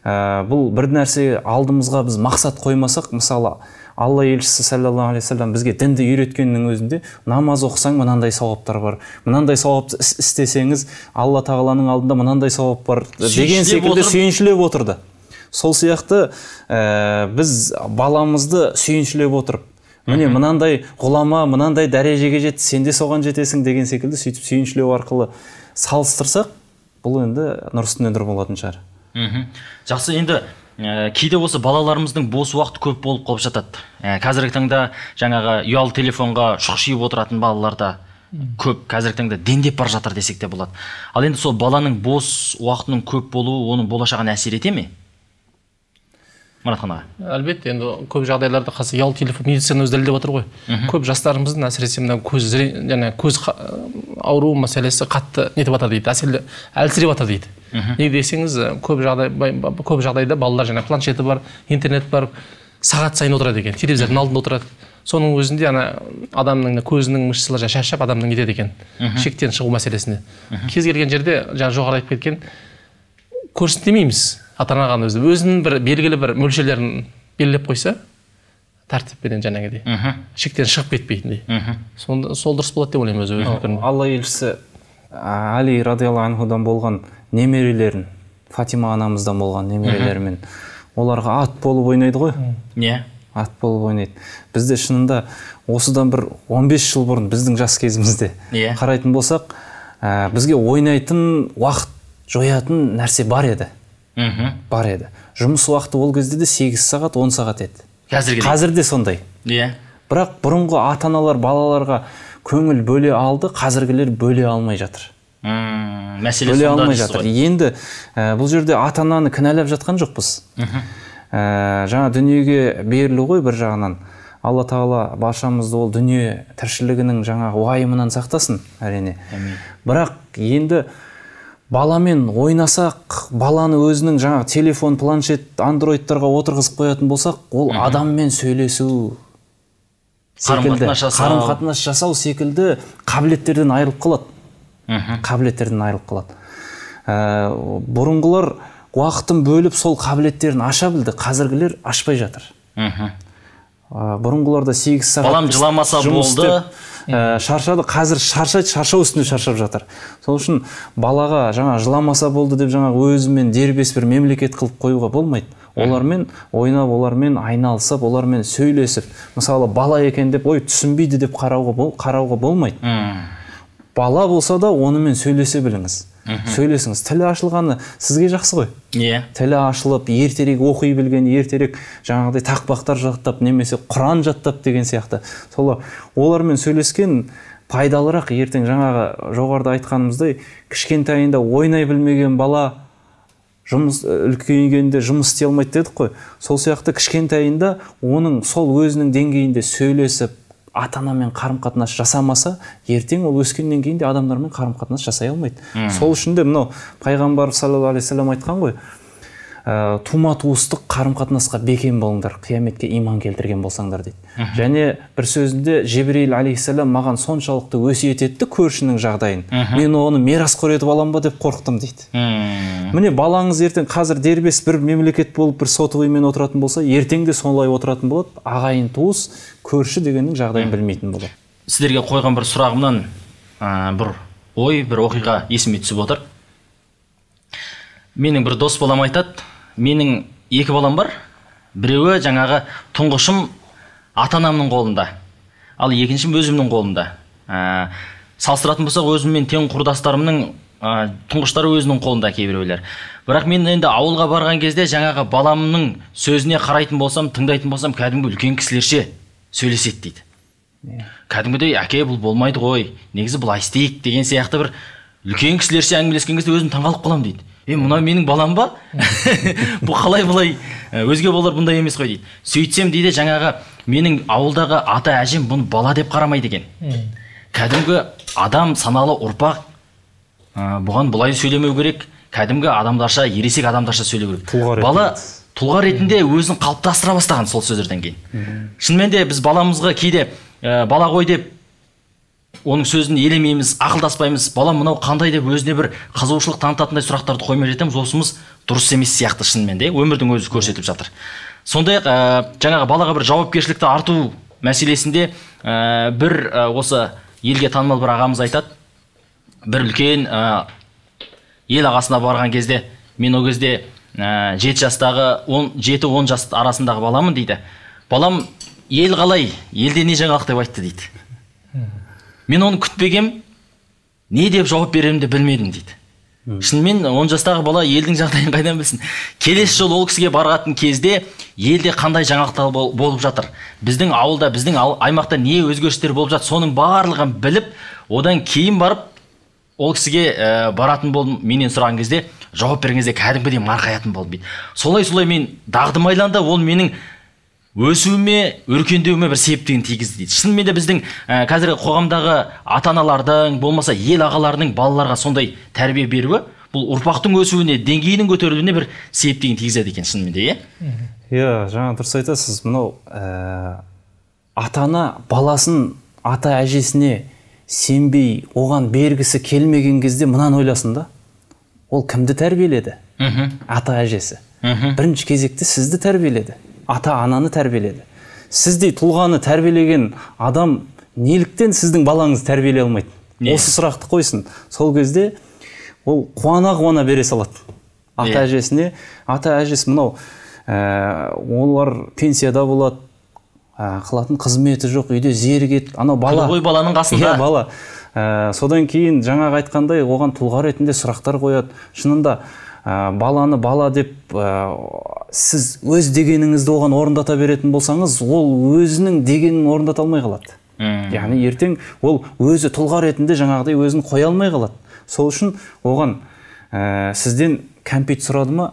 ә, бұл бір нәрсе алдымызға біз мақсат қоймасақ мысалы алла елшісі саллаллаху алейхи вассалам бізге дінді үйреткеннің өзінде намаз оқысаң мынандай сауаптар бар. Мынандай сауапты іс істесеңіз алла тағаланың алдында мынандай сауап бар деген секілді сүйіншілеп отырды. Сол сияқты ә, біз баламызды сүйіншілеп отырып міне мынандай ғұлама мынандай дәрежеге жетті сен де соған жетесің деген секілді сөйтіп сүйіншілеу арқылы салыстырсақ бұл енді нұр үстіне нұр болатын шығар мхм. Жақсы енді ә, кейде осы балаларымыздың бос уақыты көп болып қалып жатады ә, қазіргі таңда жаңағы ұялы телефонға шұқшиып отыратын балалар да көп. Қазіргі таңда дендеп бара жатыр десек те болады. Ал енді сол баланың бос уақытының көп болуы оның болашағына әсер ете ме? Маратхан аға әлбетте енді көп жағдайларда қазір ұялы телефон медицина өзі дәлелдеп отыр ғой. Көп жастарымыздың әсіресе мына көз зре- жаңа көз ауруы мәселесі қатты нетіп жатыр дейді әсерлі әлсіреп жатыр дейді. Неге десеңіз көп жағдай көп жағдайда балалар жаңа планшеті бар интернет бар сағат сайын отырады екен телевизордың алдында отырады. Соның өзінде ана адамның көзінің мышцалары шаршап адамның нетеді екен шектен шығу мәселесінде кез келген жерде жаңа жоғары айтып кеткен көрсетемейміз. Ата анаға өзі өзінің бір белгілі бір мөлшерлерін белгілеп қойса тәртіппенен жаңағыдей шектен шығып кетпейтіндей. Сонда сол дұрыс болады деп ойлаймын өзі өзім пікірім алла елшісі а, али радиаллаху анхудан болған немерелерін фатима анамыздан болған немерелерімен оларға ат болып ойнайды ғой. Иә ат болып ойнайды. Бізде шынында осыдан бір 15 жыл бұрын біздің жас кезімізде Иә. қарайтын болсақ ә, бізге ойнайтын уақыт жоятын нәрсе бар еді. Мхм. Бар еді. Жұмыс уақыты ол кезде де 8 сағат 10 сағат еді. Қазіргі қазір де сондай. Иә. Бірақ бұрынғы ата аналар балаларға көңіл бөле алды қазіргілер бөле алмай жатыр. М, мәселе бөле алмай жатыр. енді ә, бұл жерде ата ананы кінәлап жатқан жоқпыз. Ә, жаңа дүниеге берілу ғой бір жағынан. Алла тағала баршамызды ол дүние тіршілігінің жаңағы уайымынан сақтасын әрине. Бірақ енді баламен ойнасақ баланы өзінің жаңағы телефон планшет андроидтарға отырғызып қоятын болсақ ол адаммен сөйлесу секілді Қарым-қатынас жасау. қарым қатынас жасау секілді қабілеттерден айырылып қалады. Қабілеттерден айырылып қалады. Ә, бұрынғылар уақытын бөліп сол қабілеттерін аша білді қазіргілер ашпай жатыр. Мхм. Ә, бұрынғыларда сегіз сағат Балам жыламаса болды. Ә, шаршады қазір шаршайды шаршау үстінде шаршап жатыр. Сол үшін балаға жаңа жыламаса болды деп жаңа өзімен дербес бір мемлекет қылып қоюға болмайды. Олармен ойнап олармен айналысып олармен сөйлесіп мысалы бала екен деп ой түсінбейді деп қарауға, бол, қарауға болмайды. Бала болса да онымен сөйлесе біліңіз. Сөйлесіңіз. Тілі ашылғаны сізге жақсы ғой. Иә. Тілі ашылып ертерек оқи білген ертерек жаңағыдай тақпақтар жаттап немесе құран жаттап деген сияқты. Сол олармен сөйлескен пайдалырақ ертең жаңағы жоғарыда айтқанымыздай кішкентайында ойнай білмеген бала жұмыс үлкейгенде жұмыс істей алмайды дедік қой. Сол сияқты кішкентайында оның сол өзінің деңгейінде сөйлесіп ата анамен қарым қатынас жасамаса ертең ол өскеннен кейін де адамдармен қарым қатынас жасай алмайды. Сол үшін де мынау пайғамбар саллаллаху алейхи вассалам айтқан ғой ә, тума туыстық қарым қатынасқа бекем болыңдар қияметке иман келтірген болсаңдар дейді. Және бір сөзінде жебірейіл алейхисалам маған соншалықты өсиет етті көршінің жағдайын. Мен оны мирасқор етіп алам ба? деп қорықтым дейді. М, міне балаңыз ертең қазір дербес бір мемлекет болып бір сотовыймен отыратын болса ертең де солай отыратын болады. Ағайын туыс көрші дегеннің жағдайын білмейтін болады. Сіздерге қойған бір сұрағымнан ә, бір ой бір оқиға есіме түсіп отыр. Менің бір дос балам айтады менің екі балам бар. Біреуі жаңағы тұңғышым ата анамның қолында ал екіншім өзімнің қолымда. Ә, салыстыратын болсақ өзіммен тең құрдастарымның ә, тұңғыштары өзінің қолында кейбіреулер бірақ мен енді ауылға барған кезде жаңағы баламның сөзіне қарайтын болсам тыңдайтын болсам кәдімгі үлкен кісілерше сөйлеседі дейді. Кәдімгідей әке бұл болмайды ғой негізі былай істейік деген сияқты бір үлкен кісілерше әңгімелескен кезде өзім таңқалып қаламын дейді. Е мынау менің балам ба? Бұл қалай былай Ә, өзге балалар бұндай емес қой дейді. Сөйтсем дейді жаңағы менің ауылдағы ата әжем бұны бала деп қарамайды екен. Кәдімгі адам саналы ұрпақ ә, бұған бұлай сөйлемеу керек. Кәдімгі адамдарша ересек адамдарша сөйлеу керек. Тұлға бала тұлға ретінде өзін қалыптастыра бастаған сол сөздерден кейін. Шынымен де біз баламызға кейде ә, бала ғой деп оның сөзін елемейміз ақылдаспаймыз. Бала мынау қандай деп өзіне бір қызығушылық танытатындай сұрақтарды қоймай жатамыз осымыз дұрыс емес сияқты шынымен де өмірдің өзі көрсетіп жатыр. Сондай ақ ә, жаңағы балаға бір жауапкершілікті арту мәселесінде ә, бір ә, осы елге танымал бір ағамыз айтады. Бір үлкен ә, ел ағасына барған кезде мен ол кезде ә, жеті жастағы он жеті он жас арасындағы баламын дейді. Балам ел қалай елде не жаңалық деп айтты дейді. Мен оны күтпегем не деп жауап берерімді білмедім дейді. Шынымен он жастағы бала елдің жағдайын қайдан білсін? Келесі жолы ол кісіге баратын кезде елде қандай жаңалықтар бол- болып жатыр? Біздің ауылда біздің аймақта не өзгерістер болып жатыр? Соның барлығын біліп одан кейін барып ол кісіге ә, баратын болдым менен сұраған кезде жауап берген кезде кәдімгідей марқаятын болдым дейді. Солай солай мен дағдымайланды ол менің өсуіме өркендеуіме бір септігін тигізді дейді. Шынымен де біздің ә, қазіргі қоғамдағы ата аналардың болмаса ел ағаларының балаларға сондай тәрбие беруі бұл ұрпақтың өсуіне деңгейінің көтерілуіне бір септігін тигізеді екен шынымен де иә? Иә жаңа дұрыс айтасыз. Мынау ә, ата ана баласын ата әжесіне сенбей оған бергісі келмеген кезде мынаны ойласын да. Ол кімді тәрбиеледі? Ата әжесі мхм. Бірінші кезекте сізді тәрбиеледі. Ата ананы тәрбиеледі. Сіздей тұлғаны тәрбиелеген адам неліктен сіздің балаңызды тәрбиелей алмайды? Осы сұрақты қойсын. Сол кезде ол қуана қуана бере салады. Ата әжесіне ата әжесі мынау ә, олар пенсияда болады ә, қылатын қызметі жоқ үйде зерігеді анау бала ғой баланың қасында. иә бала. Ә, содан кейін жаңағы айтқандай оған тұлға ретінде сұрақтар қояды. Шынында ә, баланы бала деп ә, сіз өз дегеніңізді оған орындата беретін болсаңыз ол өзінің дегенін орындата алмай қалады. Яғни ертең ол өзі тұлға ретінде жаңағыдай өзін қоя алмай қалады. Сол үшін оған ә, сізден кәмпит сұрады ма?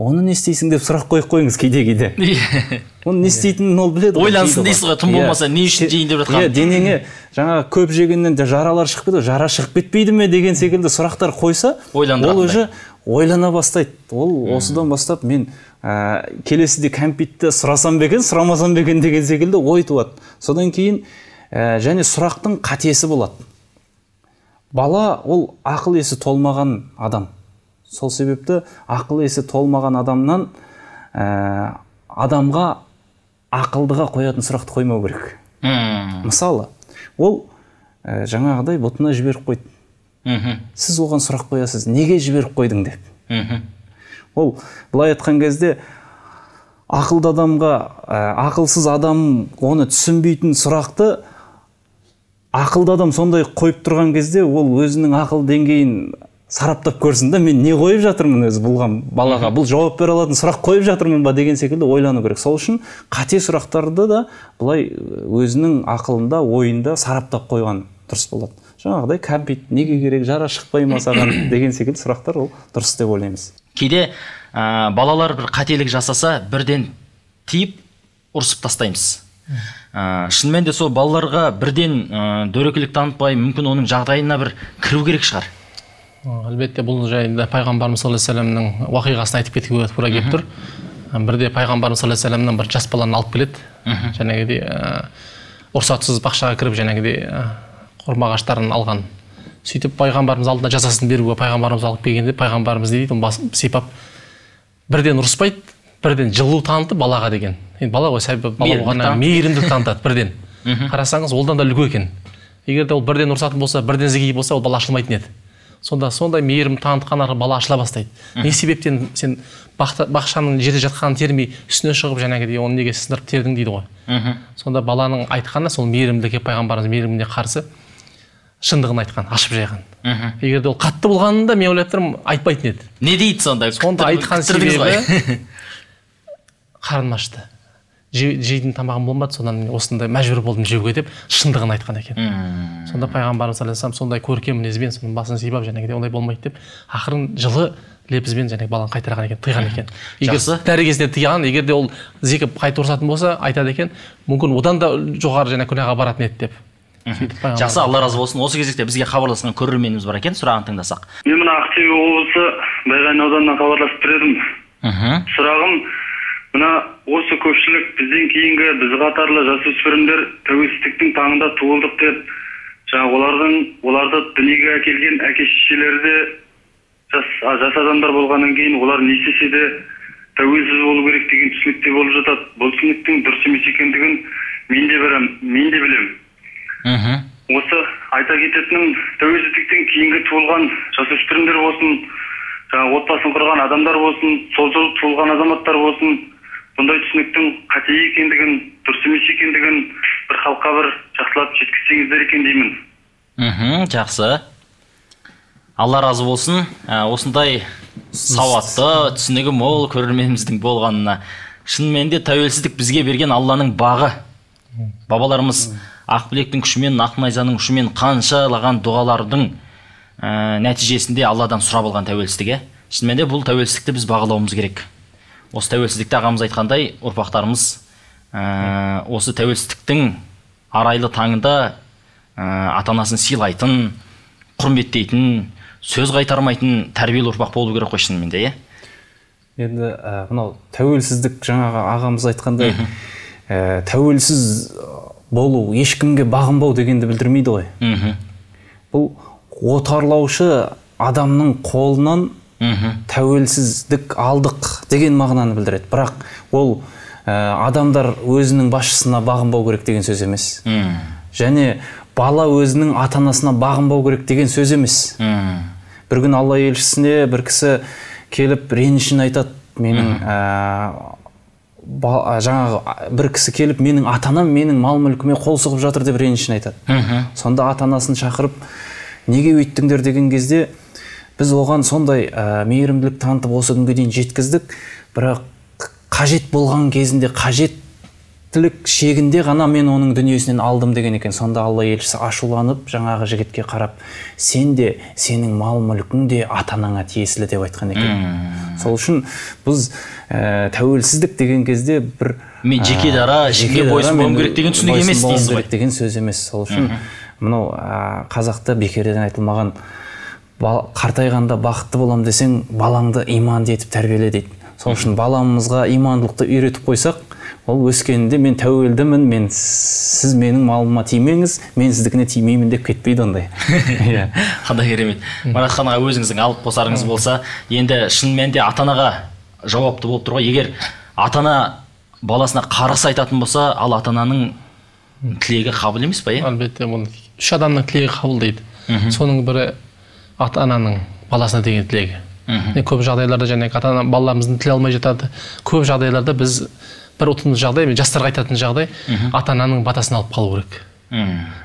Оны не істейсің деп сұрақ қойып қойыңыз кейде кейде. Оны не істейтінін ол біледі Ойлансын дейсіз ғой, тым Иә. болмаса не үшін жейін деп жатқанын. иә денеңе жаңағы көп жегеннен де жаралар шығып кетеді жара шығып кетпейді ме деген секілді сұрақтар қойса ол уже ойлана бастайды. Ол осыдан бастап мен ә, келесіде кәмпитті сұрасам ба екен сұрамасам ба екен деген секілді ой туады. Содан кейін ә, және сұрақтың қатесі болады бала ол ақыл есі толмаған адам. Сол себепті ақыл есі толмаған адамнан ә, адамға ақылдыға қоятын сұрақты қоймау керек. Мысалы ол ә, жаңағыдай бұтына жіберіп қойды. Мхм. Сіз оған сұрақ қоясыз неге жіберіп қойдың деп. Мхм. Ол былай айтқан кезде ақылды адамға ә, ақылсыз адам оны түсінбейтін сұрақты ақылды адам сондай қойып тұрған кезде ол өзінің ақыл деңгейін сараптап көрсін да мен не қойып жатырмын өзі бұлған балаға бұл жауап бере алатын сұрақ қойып жатырмын ба? деген секілді ойлану керек. Сол үшін қате сұрақтарды да былай өзінің ақылында ойында сараптап қойған дұрыс болады. Жаңағыдай кәмпит неге керек жара шықпай ма саған деген секілді сұрақтар ол дұрыс деп ойлаймыз. Кейде ә, балалар бір қателік жасаса бірден тиіп ұрсып тастаймыз. Ә, шынымен де сол балаларға бірден ә, дөрекілік танытпай мүмкін оның жағдайына бір кіру керек шығар. Әлбетте бұл жайында пайғамбарымыз саллаллаху алейхи вассаламның уақиғасын айтып кетуге тура келіп тұр. Бірде пайғамбарымыз саллаллаху алейхи вассаламнан бір жас баланы алып келеді. Жәнегідей ә, рұқсатсыз бақшаға кіріп ә, құрма ағаштарын алған. Сөйтіп пайғамбарымыз алдына жазасын беруге пайғамбарымыз алып келгенде пайғамбарымыз не дейді? Оны басын сипап бірден ұрыспайды бірден жылу танытып балаға деген енді бала ғой сәби бала Мейірімділік болғаннан мейірімділік танытады бірден. Қарасаңыз олдан да үлгі екен. Егер де ол бірден ұрысатын болса бірден зікей болса ол бала ашылмайтын еді. Сонда сондай мейірім танытқан арқылы бала ашыла бастайды. Не себептен сен бақта- бақшаның жерде жатқанын термей үстіне шығып жаңағыдей оны неге сындырып тердің дейді ғой. Сонда баланың айтқаны сол мейірімділікке пайғамбарымыз мейіріміне қарсы шындығын айтқан ашып жайған. Мхм. егер де ол қатты болғанында мен ойлап тұрмын айтпайтын еді. Не дейді сонда? Сонда айтқан себебі қарным ашты. Же- жейтін тамағым болмады содан мен осындай мәжбүр болдым жеуге деп шындығын айтқан екен. Мм. сонда пайғамбарымыз саллаллаху алейхи сондай көркем мінезбен соның басын сипап жаңағыдай ондай болмайды деп ақырын жылы лебізбен жаңағы баланы қайтарған екен тыйған екен. Егер Жақсы. дәрігесіне тыйған егер де ол зекіп қайтып ұрысатын болса айтады екен мүмкін одан да жоғары жаңағы күнәға баратын еді деп. Сөйтіп жақсы алла разы болсын. Осы кезекте бізге хабарласқан көрерменіміз бар екен сұрағын тыңдасақ. Мен мына ақтөбе облысы байғанин ауданынан хабарласып тұр едім. Мхм. Сұрағым мына осы көпшілік бізден кейінгі біз қатарлы жасөспірімдер тәуелсіздіктің таңында туылдық деп жаңағы олардың оларды дүниеге әкелген әке шешелері де жас, жас адамдар болғаннан кейін олар не істесе де тәуелсіз болу керек деген түсінікте болып жатады. Бұл түсініктің дұрыс емес екендігін мен де мен де білемін. Мхм. Осы айта кететінім тәуелсіздіктен кейінгі туылған жасөспірімдер болсын жаңағы отбасын құрған адамдар болсын сол жылы туылған азаматтар болсын бұндай түсініктің қате екендігін дұрыс емес екендігін бір халыққа бір жақсылап жеткізсеңіздер екен деймін. Мхм жақсы. Алла разы болсын. Ә, осындай сауатты түсінігі мол көрерменіміздің болғанына. Шынымен де тәуелсіздік бізге берген алланың бағы. Бабаларымыз ақбілектің күшімен ақнайзаның күшімен қаншалаған дұғалардың ә, нәтижесінде алладан сұрап алған тәуелсіздік иә шынымен де бұл тәуелсіздікті біз бағалауымыз керек. Осы тәуелсіздікті ағамыз айтқандай ұрпақтарымыз ә, осы тәуелсіздіктің арайлы таңында ә, ата анасын сыйлайтын құрметтейтін сөз қайтармайтын тәрбиелі ұрпақ болу керек қой шынымен де иә енді ә, мынау тәуелсіздік жаңағы ағамыз айтқандай ә, тәуелсіз болу ешкімге бағынбау дегенді білдірмейді ғой. Мхм. Бұл отарлаушы адамның қолынан мхм. тәуелсіздік алдық деген мағынаны білдіреді. Бірақ ол ә, адамдар өзінің басшысына бағынбау керек деген сөз емес. Мм. және бала өзінің ата анасына бағынбау керек деген сөз емес. Мм. бір күні алла елшісіне бір кісі келіп ренішін айтады. Менің ә, жаңағы бір кісі келіп менің ата анам менің мал мүлкіме қол сұғып жатыр деп ренішін айтады. Мхм. сонда ата анасын шақырып неге өйттіңдер? деген кезде біз оған сондай ә, мейірімділік танытып осы күнге дейін жеткіздік. Бірақ қажет болған кезінде қажеттілік шегінде ғана мен оның дүниесінен алдым деген екен. Сонда алла елшісі ашуланып жаңағы жігітке қарап сен де сенің мал мүлкің де ата анаңа тиесілі деп айтқан екен. Сол үшін біз ә, тәуелсіздік деген кезде бір мен жеке ә, дара, жеке жеке бойсұнбауым керек деген түсінік емес дейсіз ғой. деген сөз емес. Сол үшін мынау ә, қазақта бекерден айтылмаған «Ба- қартайғанда бақытты болам десең балаңды иманды етіп тәрбиеле дейді. Сол үшін баламызға имандылықты үйретіп қойсақ ол өскенінде мен тәуелдімін мен сіз менің малыма тимеңіз мен сіздікіне тимеймін деп кетпейді ондай. Иә. Қандай керемет. Маратхан аға өзіңіздің алып қосарыңыз болса енді шынымен де ата анаға жауапты болып тұр ғой. Егер ата ана баласына қарсы айтатын болса ал ата ананың тілегі қабыл емес па иә? Әлбетте бұл үш адамның тілегі қабылдайды. Соның бірі ата ананың баласына деген тілегі. Көп жағдайларда жаңағы ата ана балаларымыздың тіл алмай жатады. Көп жағдайларда біз бір ұтымды жағдай мен жастарға айтатын жағдай ата ананың батасын алып қалу керек.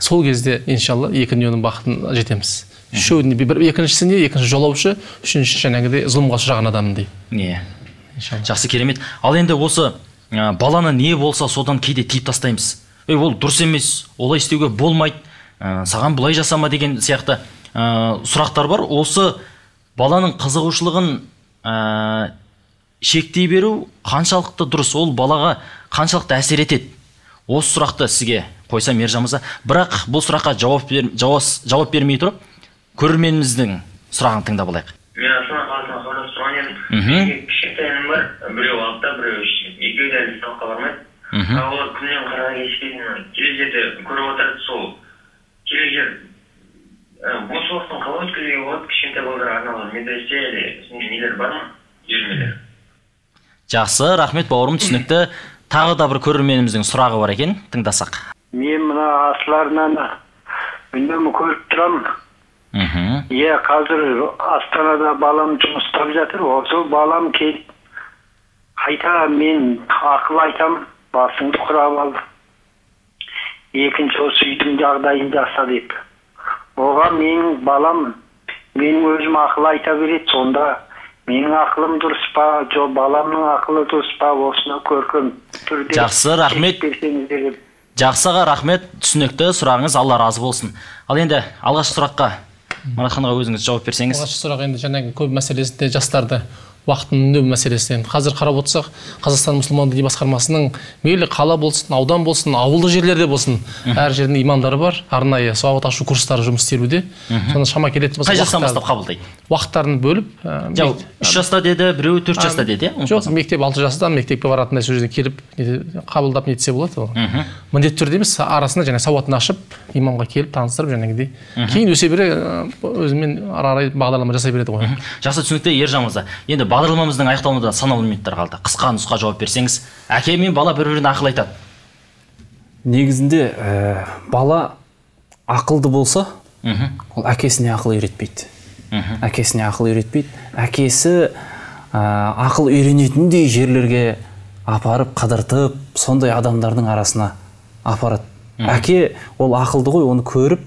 Сол кезде иншалла екі дүниенің бақытына жетеміз. Үшеуіне бір екіншісі не екінші жолаушы үшінші жаңағыдай зұлымға ұшыраған адам дейді. Иә. Жақсы керемет. Ал енді осы ә, баланы не болса содан кейде тиіп тастаймыз. Ей ол дұрыс емес олай істеуге болмайды. Ә, саған бұлай жасама деген сияқты ә, сұрақтар бар. Осы баланың қызығушылығын ә, шектей беру қаншалықты дұрыс ол балаға қаншалықты әсер етеді? Осы сұрақты сізге қойсам ержан мырза. Бірақ бұл сұраққа жауап, бер, жауап, жауап бермей тұрып көрерменіміздің сұрағын тыңдап алайық. Мен астана қаласынан хабарласып тұрған едім кішкентай інім бар. Біреуі алтыда біреуі үште екеуі де әлі сабаққа бармайды. Мхм. олар күннен қарға кешке телевизорда көріп отырады сол. Телевизор бос уақытын қалай өткізуге болады кішкентай балаларға арналған медресе или нелер бар ма? Үйірмелер. Жақсы рахмет. Бауырым түсінікті. Тағы да бір көрерменіміздің сұрағы бар екен. Тыңдасақ. Мен мына асыларынан үнемі көріп тұрамын. Мхм. Иә қазір астанада балам жұмыстап жатыр. Осы балам келіп қайта мен ақыл айтамын. Басыңды құрап ал екінші осы үйдің жағдайын жаса деп. Оған менің балам менің өзім ақыл айта береді. Сонда менің ақылым дұрыс па жоқ баламның ақылы дұрыс па осыны көркем түрде Жақсы, рахмет. жақсы аға рахмет. Түсінікті сұрағыңыз алла разы болсын. Ал енді алғашқы сұраққа маратхан аға өзіңіз жауап берсеңіз. Алғашқы сұрақ енді жаңағы көп мәселесінде жастарды уақытын үнемдеу мәселесі енді қазір қарап отырсақ қазақстан мұсылман діни басқармасының мейлі қала болсын аудан болсын ауылды жерлерде болсын. Әр жердің имамдары бар арнайы сауат ашу курстары жұмыс істелуде. Соны шама келетін болса қай жастан бастап қабылдайды? уақыттарын бөліп ә, үш жаста деді біреуі төрт жаста деді иә? жоқ мектеп алты жастан мектепке баратындай сол жерден келіп қабылдап нетсе болады ол міндетті түрде емес арасында жаңағы сауатын ашып имамға келіп таныстырып жаңағыдей кейін өсе бере ә, өзімен ары қарай бағдарлама жасай береді ғой. Жақсы түсінікті ержан мырза. Енді бағдарламамыздың аяқталуына да санаулы минуттар қалды. Қысқа нұсқа жауап берсеңіз әке мен бала бір біріне ақыл айтады. Негізінде ә, бала ақылды болса ол әкесіне ақыл үйретпейді. Әкесіне ақыл үйретпейді. Әкесі ә, ақыл үйренетіндей жерлерге апарып қыдыртып сондай адамдардың арасына апарады. Әке ол ақылды ғой оны көріп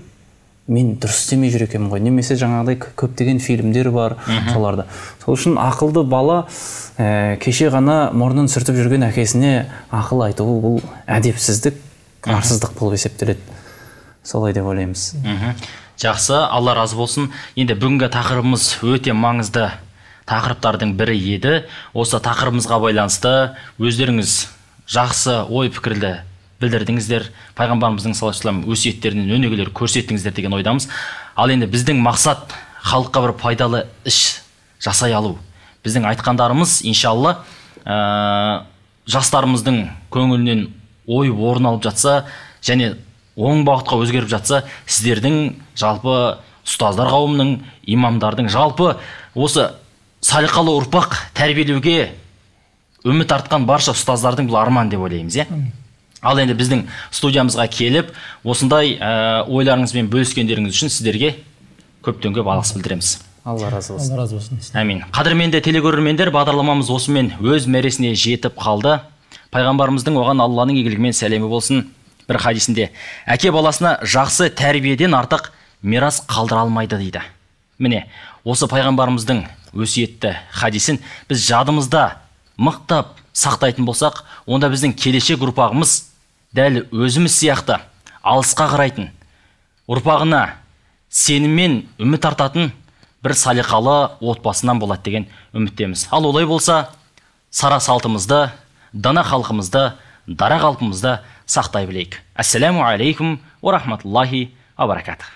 мен дұрыс істемей жүр екенмін ғой. Немесе жаңағыдай кө- көптеген фильмдер бар соларда. Сол үшін ақылды бала ә, кеше ғана мұрнын сүртіп жүрген әкесіне ақыл айтуы бұл әдепсіздік арсыздық болып есептеледі. Солай деп ойлаймыз. Жақсы алла разы болсын. Енді бүгінгі тақырыбымыз өте маңызды тақырыптардың бірі еді. Осы тақырыбымызға байланысты өздеріңіз жақсы ой пікірді білдірдіңіздер. Пайғамбарымыздың саллаллаху өсиеттерінен өнегелер көрсеттіңіздер деген ойдамыз. Ал енді біздің мақсат халыққа бір пайдалы іс жасай алу. Біздің айтқандарымыз иншалла ә, жастарымыздың көңілінен ой орын алып жатса және оң бағытқа өзгеріп жатса сіздердің жалпы ұстаздар қауымының имамдардың жалпы осы салиқалы ұрпақ тәрбиелеуге үміт артқан барша ұстаздардың бұл арман деп ойлаймыз иә? Ал енді біздің студиямызға келіп осындай ә, ойларыңызбен бөліскендеріңіз үшін сіздерге көптен көп алғыс білдіреміз. Алла разы болсын. алла разы болсын әмин қадірменді телекөрермендер бағдарламамыз осымен өз мәресіне жетіп қалды. Пайғамбарымыздың оған алланың игілігімен сәлемі болсын. Бір хадисінде әке баласына жақсы тәрбиеден артық мирас қалдыра алмайды дейді. Міне осы пайғамбарымыздың өсиетті хадисін біз жадымызда мықтап сақтайтын болсақ онда біздің келешек ұрпағымыз дәл өзіміз сияқты алысқа қарайтын ұрпағына сеніммен үміт артатын бір салиқалы отбасынан болады деген үміттеміз. Ал олай болса сара салтымызды дана халқымызды дара қалпымызды сақтай білейік. Ассаляму алейкум уа рахматуллахи ва баракатух.